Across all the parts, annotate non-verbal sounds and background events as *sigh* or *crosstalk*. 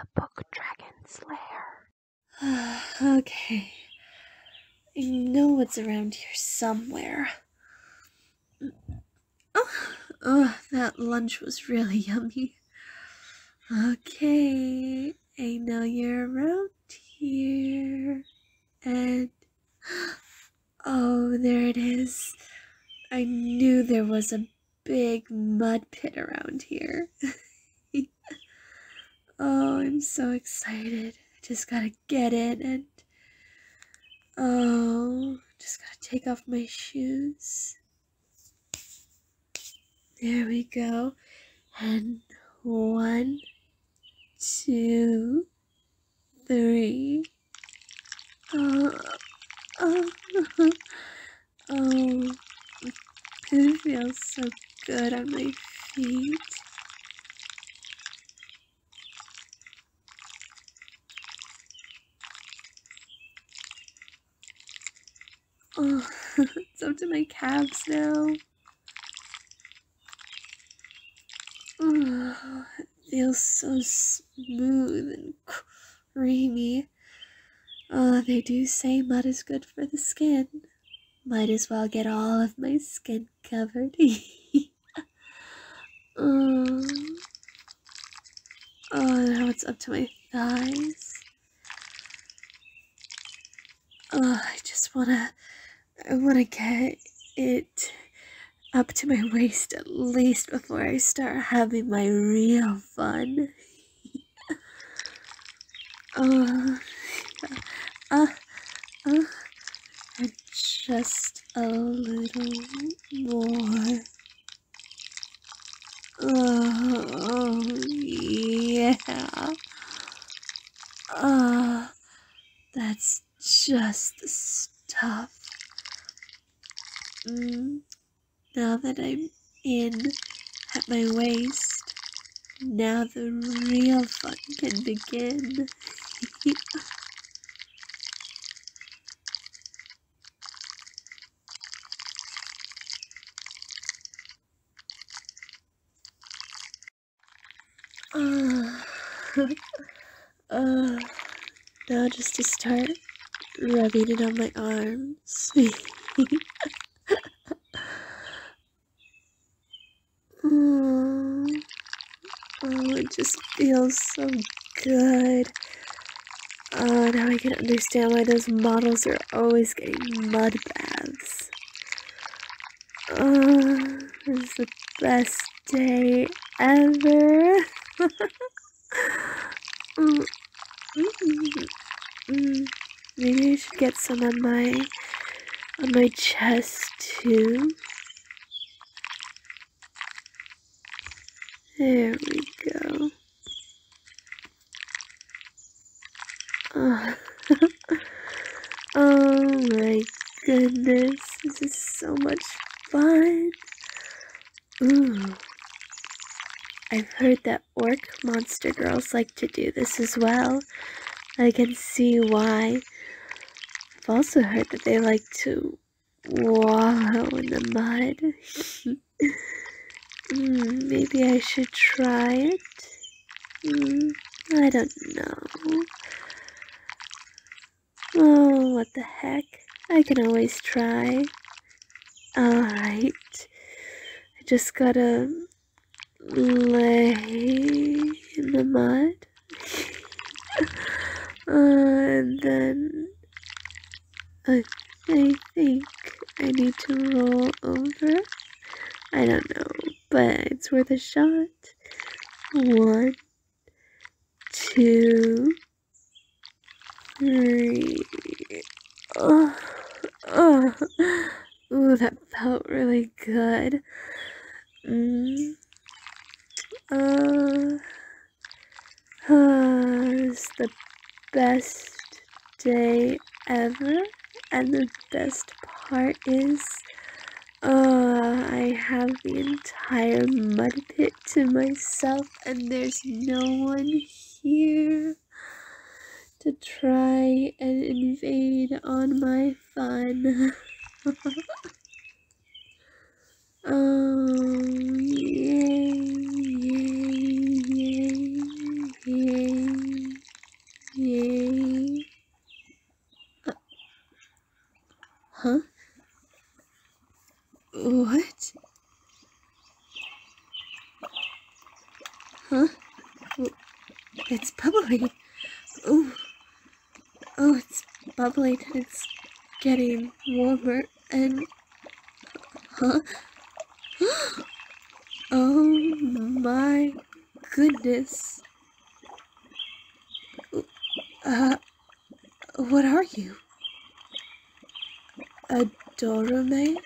the book dragon's *sighs* lair. okay. I know it's around here somewhere. Oh, oh, that lunch was really yummy. Okay, I know you're around here. And *gasps* oh, there it is. I knew there was a big mud pit around here. *laughs* I'm so excited. I just gotta get it and oh, just gotta take off my shoes. There we go. And one, two, three. Oh, oh, *laughs* oh, it feels so good on my feet. Oh, *laughs* it's up to my calves now. Oh, it feels so smooth and creamy. Oh, they do say mud is good for the skin. Might as well get all of my skin covered. *laughs* oh. oh, now it's up to my thighs. Oh, I just wanna, I wanna get it up to my waist at least before I start having my real fun. oh, *laughs* uh, uh, and just a little more. Oh, yeah. Ah, that's just the stuff. Mm, now that I'm in at my waist, now the real fun can begin. *laughs* uh, uh, now just to start rubbing it on my arms. *laughs* oh, oh, it just feels so good. Oh, now I can understand why those models are always getting mud baths. Oh, this is the best day ever. *laughs* mm, mm, mm. Maybe I should get some on my on my chest too. There we go. Oh, *laughs* oh my goodness, this is so much fun. Ooh. I've heard that orc monster girls like to do this as well. I can see why. I've also heard that they like to wallow in the mud. *laughs* mm, maybe I should try it. Mm, I don't know. Oh, what the heck? I can always try. Alright. I just gotta lay in the mud. *laughs* uh, and then I, I think I need to roll over. I don't know, but it's worth a shot. One, two, three. Oh, oh. Ooh, that felt really good. Mm. Uh, uh, it's the best day ever, and the best part is, uh, I have the entire mud pit to myself, and there's no one here to try and invade on my fun. *laughs* oh, yay. It's bubbling. Oh, oh, it's bubbling and it's getting warmer and. Huh? *gasps* Oh my goodness. Uh, what are you? A Dorome?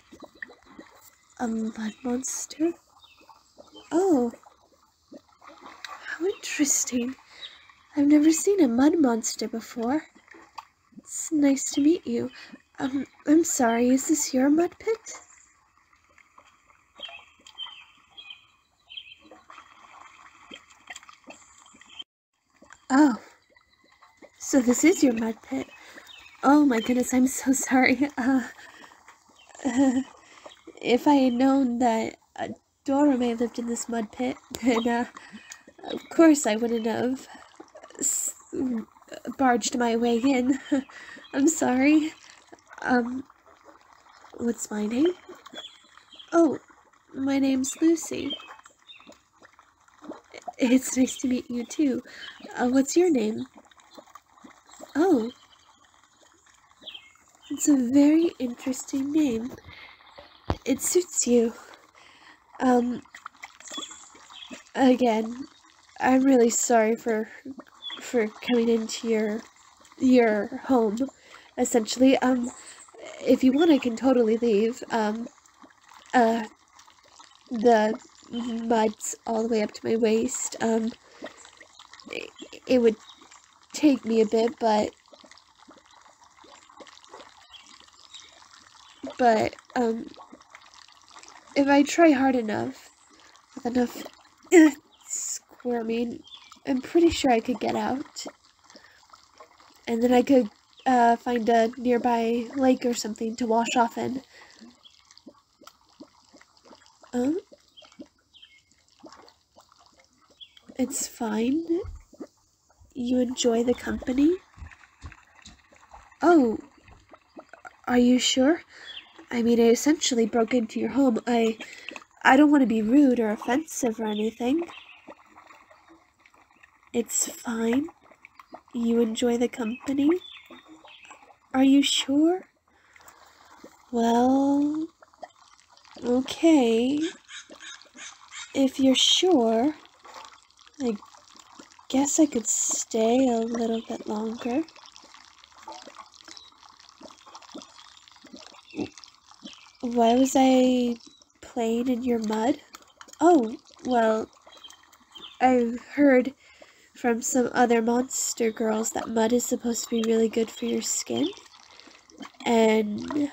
A mud monster? Oh, how interesting. I've never seen a mud monster before. It's nice to meet you. Um, I'm sorry, is this your mud pit? Oh, so this is your mud pit. Oh my goodness, I'm so *laughs* sorry. Uh, uh *laughs* if I had known that a Dorome lived in this mud pit, then uh, of course I wouldn't have barged my way in. *laughs* I'm sorry. Um, what's my name? Oh, my name's Lucy. It's nice to meet you too. Uh, what's your name? Oh. It's a very interesting name. It suits you. Um, again, I'm really sorry for for coming into your your home essentially. Um if you want I can totally leave. Um uh the mud's all the way up to my waist. Um it, it would take me a bit but but um if I try hard enough with enough *coughs* squirming I'm pretty sure I could get out. And then I could uh, find a nearby lake or something to wash off in. Oh? It's fine. You enjoy the company? Oh, are you sure? I mean, I essentially broke into your home. I, I don't want to be rude or offensive or anything. It's fine. You enjoy the company? Are you sure? Well, okay. If you're sure, I guess I could stay a little bit longer. Why was I playing in your mud? Oh, well, I've heard from some other monster girls that mud is supposed to be really good for your skin. And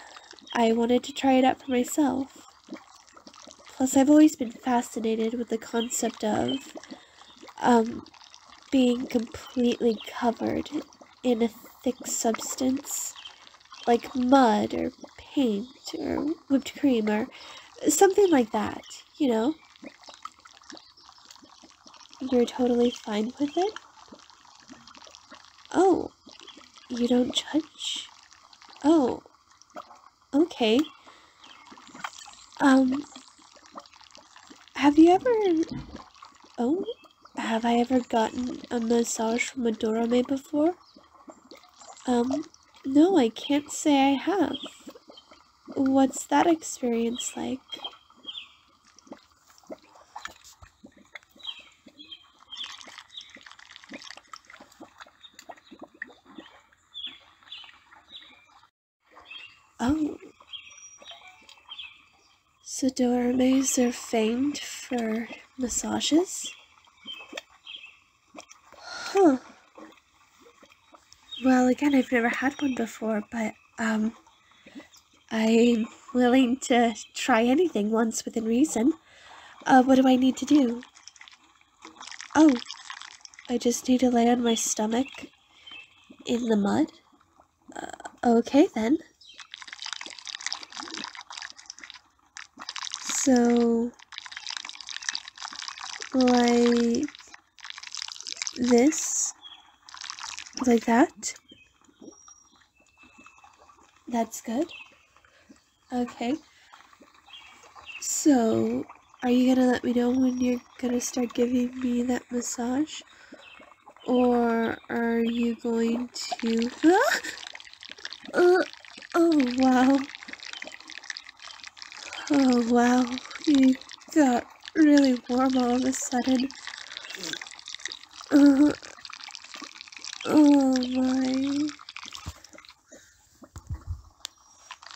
I wanted to try it out for myself. Plus, I've always been fascinated with the concept of um, being completely covered in a thick substance like mud or paint or whipped cream or something like that, you know? You're totally fine with it? Oh, you don't judge? Oh, okay. Um, have you ever... Oh, have I ever gotten a massage from a Dorome before? Um, no, I can't say I have. What's that experience like? Oh. So Doromes are famed for massages? Huh. Well, again, I've never had one before, but, um, I'm willing to try anything once within reason. Uh, what do I need to do? Oh, I just need to lay on my stomach in the mud? Uh, okay then. So, like this, like that. That's good. Okay. So, are you gonna let me know when you're gonna start giving me that massage? Or are you going to. *gasps* Uh, oh, wow. Oh, wow. You got really warm all of a sudden. Uh, oh, my.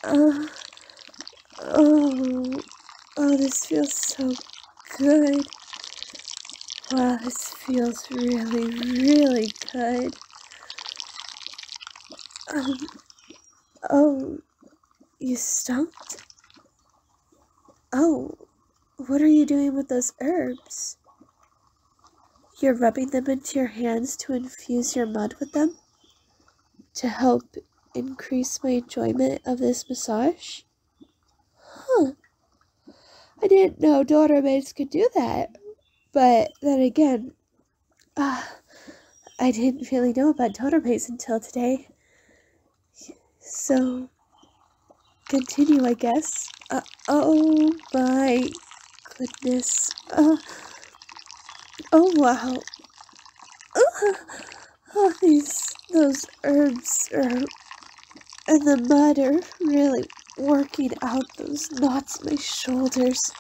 Uh, oh, oh, this feels so good. Wow, this feels really, really good. Um, oh, you stopped? Oh, what are you doing with those herbs? You're rubbing them into your hands to infuse your mud with them? To help increase my enjoyment of this massage? Huh. I didn't know Doromes could do that. But then again, uh, I didn't really know about Doromes until today. So, continue, I guess. Uh, oh my goodness. Uh, oh wow. Uh, oh, these, those herbs are and the mud are really working out those knots in my shoulders.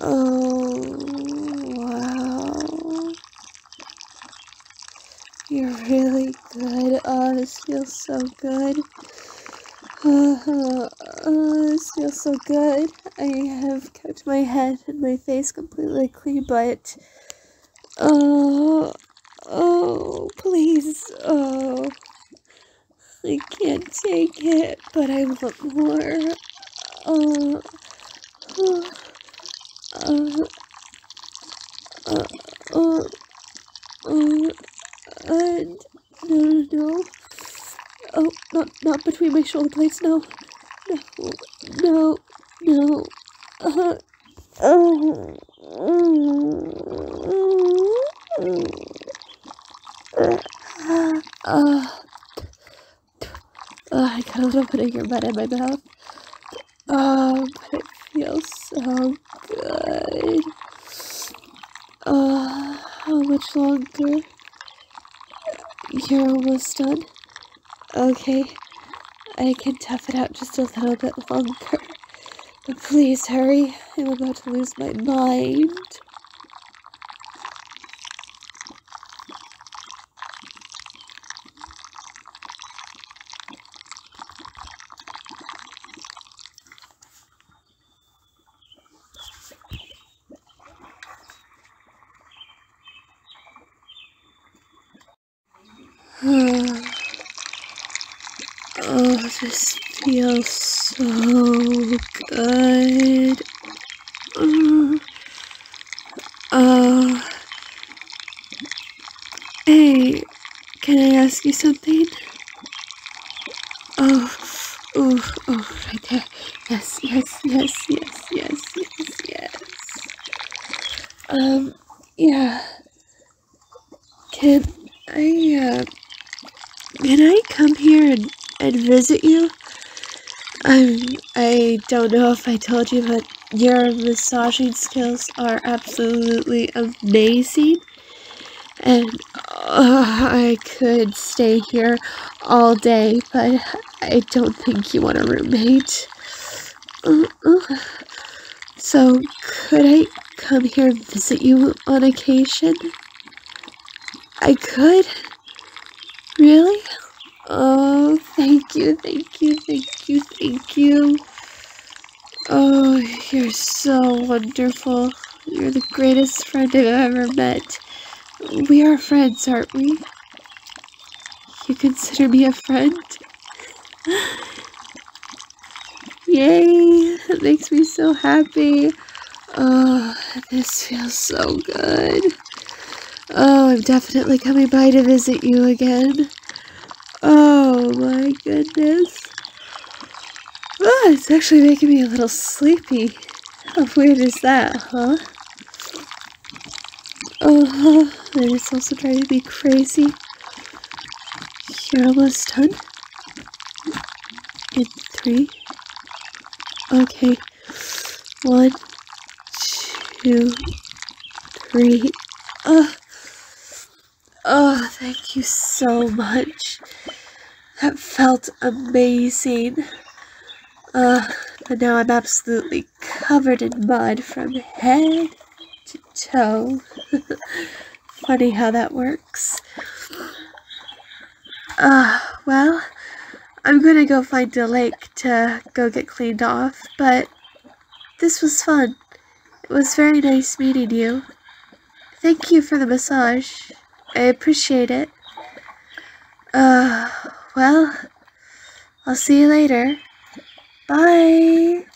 Oh, wow. You're really good. Oh, this feels so good. Oh, oh, this feels so good. I have kept my head and my face completely clean, but... Oh, oh, please. Oh. I can't take it, but I want more. Oh, oh, oh, oh, oh, no, no. Oh, not, not between my shoulder blades, no. No, no, no. Oh, I got a little bit of your butt in my mouth. Oh, but it feels so good. Oh, how much longer? You're almost done? Okay, I can tough it out just a little bit longer. But please hurry, I'm about to lose my mind. *sighs* Oh, this feels so good. Uh, uh, hey, can I ask you something? Oh, oh, oh, right there. Yes, yes, yes, yes, yes, yes, yes. Um, yeah. Can I, uh, can I come here and, and visit you? I'm, I don't know if I told you, but your massaging skills are absolutely amazing. And uh, I could stay here all day, but I don't think you want a roommate. So, could I come here and visit you on occasion? I could? Really? Oh, thank you, thank you, thank you, thank you. Oh, you're so wonderful. You're the greatest friend I've ever met. We are friends, aren't we? You consider me a friend? *gasps* Yay! That makes me so happy. Oh, this feels so good. Oh, I'm definitely coming by to visit you again. Oh my goodness. Oh, it's actually making me a little sleepy. How weird is that, huh? Oh, and it's also driving me crazy. You're almost done. In three. Okay. One, two, three. Oh, oh, thank you so much. That felt amazing. Uh, but now I'm absolutely covered in mud from head to toe. *laughs* Funny how that works. Uh, well, I'm gonna go find a lake to go get cleaned off, but this was fun. It was very nice meeting you. Thank you for the massage. I appreciate it. Uh, well, I'll see you later. Bye.